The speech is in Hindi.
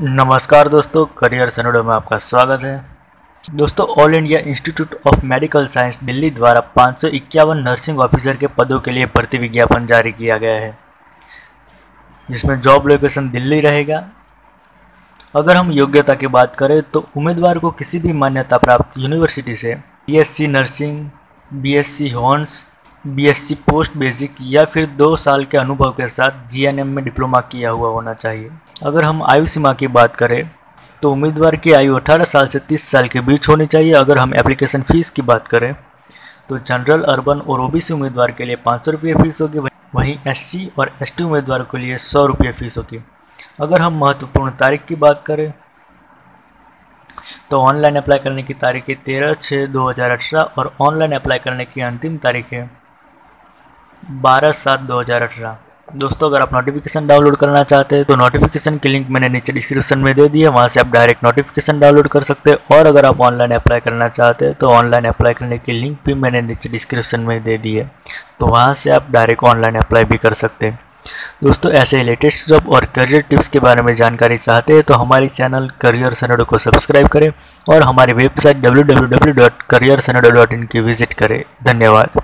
नमस्कार दोस्तों, करियर सनोडो में आपका स्वागत है। दोस्तों All India Institute of Medical Science Delhi द्वारा पाँच सौ इक्यावन नर्सिंग ऑफिसर के पदों के लिए भर्ती विज्ञापन जारी किया गया है, जिसमें जॉब लोकेशन दिल्ली रहेगा। अगर हम योग्यता की बात करें तो उम्मीदवार को किसी भी मान्यता प्राप्त यूनिवर्सिटी से बीएससी नर्सिंग बीएससी हॉर्न्स बीएससी पोस्ट बेसिक या फिर दो साल के अनुभव के साथ जीएनएम में डिप्लोमा किया हुआ होना चाहिए। अगर हम आयु सीमा की बात करें तो उम्मीदवार की आयु 18 साल से 30 साल के बीच होनी चाहिए। अगर हम एप्लीकेशन फ़ीस की बात करें तो जनरल अर्बन और ओबीसी उम्मीदवार के लिए पाँच सौ रुपये फ़ीस होगी। वहीं एससी और एसटी उम्मीदवार के लिए सौ रुपये फ़ीस होगी। अगर हम महत्वपूर्ण तारीख की बात करें तो ऑनलाइन अप्लाई करने की तारीख है तेरह छः दो हज़ार अठारह और ऑनलाइन अप्लाई करने की अंतिम तारीख है बारह सात दो हज़ार अठारह। दोस्तों, अगर आप नोटिफिकेशन डाउनलोड करना चाहते हैं तो नोटिफिकेशन की लिंक मैंने नीचे डिस्क्रिप्शन में दे दी है। वहाँ से आप डायरेक्ट नोटिफिकेशन डाउनलोड कर सकते हैं। और अगर आप ऑनलाइन अप्लाई करना चाहते हैं तो ऑनलाइन अप्लाई करने की लिंक भी मैंने नीचे डिस्क्रिप्शन में दे दी है। तो वहाँ से आप डायरेक्ट ऑनलाइन अप्लाई भी कर सकते हैं। दोस्तों, ऐसे लेटेस्ट जॉब और करियर टिप्स के बारे में जानकारी चाहते हैं तो हमारे चैनल करियर सनडो को सब्सक्राइब करें और हमारी वेबसाइट डब्ल्यू की विज़िट करें। धन्यवाद।